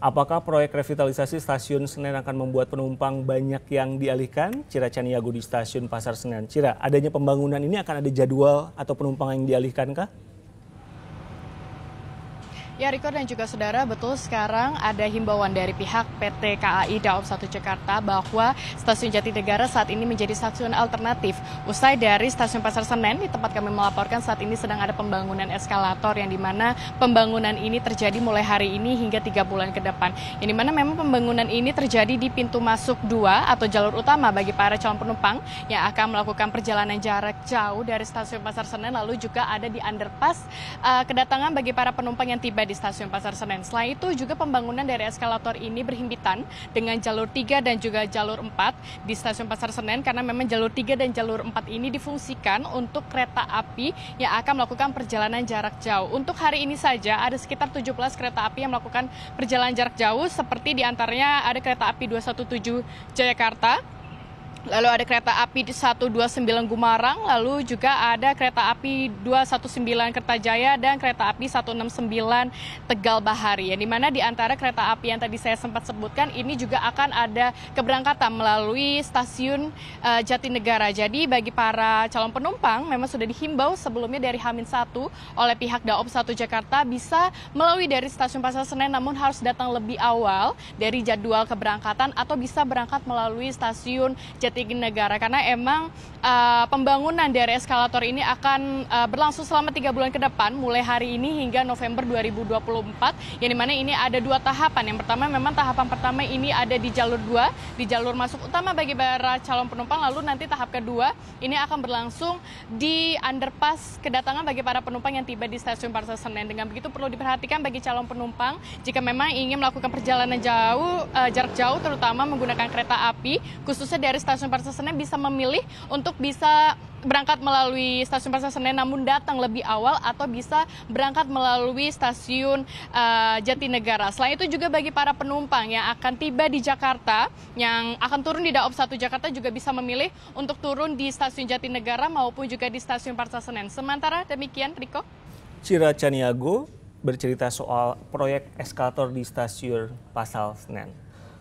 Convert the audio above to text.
Apakah proyek revitalisasi stasiun Senen akan membuat penumpang banyak yang dialihkan? Cira Caniago di stasiun Pasar Senen. Cira, adanya pembangunan ini akan ada jadwal atau penumpang yang dialihkan kah? Ya Riko dan juga saudara, betul sekarang ada himbauan dari pihak PT KAI Daob 1 Jakarta bahwa stasiun Jatinegara saat ini menjadi stasiun alternatif. Usai dari stasiun Pasar Senen, di tempat kami melaporkan saat ini sedang ada pembangunan eskalator yang di mana pembangunan ini terjadi mulai hari ini hingga tiga bulan ke depan. Yang di mana memang pembangunan ini terjadi di pintu masuk dua atau jalur utama bagi para calon penumpang yang akan melakukan perjalanan jarak jauh dari stasiun Pasar Senen, lalu juga ada di underpass uh, kedatangan bagi para penumpang yang tiba di stasiun Pasar Senen. Selain itu juga pembangunan dari eskalator ini berhimpitan dengan jalur 3 dan juga jalur 4 di stasiun Pasar Senen karena memang jalur 3 dan jalur 4 ini difungsikan untuk kereta api yang akan melakukan perjalanan jarak jauh. Untuk hari ini saja ada sekitar 17 kereta api yang melakukan perjalanan jarak jauh seperti di antaranya ada kereta api 217 Jayakarta, Lalu ada kereta api 129 Gumarang, lalu juga ada kereta api 219 Kertajaya dan kereta api 169 Tegal Bahari. Yang di mana di antara kereta api yang tadi saya sempat sebutkan ini juga akan ada keberangkatan melalui stasiun uh, Jatinegara. Jadi bagi para calon penumpang memang sudah dihimbau sebelumnya dari Hamin 1 oleh pihak Daob 1 Jakarta bisa melalui dari stasiun Pasar Senen namun harus datang lebih awal dari jadwal keberangkatan atau bisa berangkat melalui stasiun Jatinegara Jatinegara karena emang uh, pembangunan dari eskalator ini akan uh, berlangsung selama tiga bulan ke depan mulai hari ini hingga November 2024 yang di mana ini ada dua tahapan. Yang pertama memang tahapan pertama ini ada di jalur dua di jalur masuk utama bagi para calon penumpang. Lalu nanti tahap kedua ini akan berlangsung di underpass kedatangan bagi para penumpang yang tiba di stasiun Pasar Senen. Dengan begitu perlu diperhatikan bagi calon penumpang jika memang ingin melakukan perjalanan jauh uh, jarak jauh terutama menggunakan kereta api khususnya dari stasiun stasiun Pasar Senen bisa memilih untuk bisa berangkat melalui stasiun Pasar Senen namun datang lebih awal atau bisa berangkat melalui stasiun uh, Jatinegara. Selain itu juga bagi para penumpang yang akan tiba di Jakarta yang akan turun di Daob 1 Jakarta juga bisa memilih untuk turun di stasiun Jatinegara maupun juga di stasiun Pasar Senen. Sementara demikian Riko. Cira Caniago bercerita soal proyek eskalator di stasiun Pasar Senen.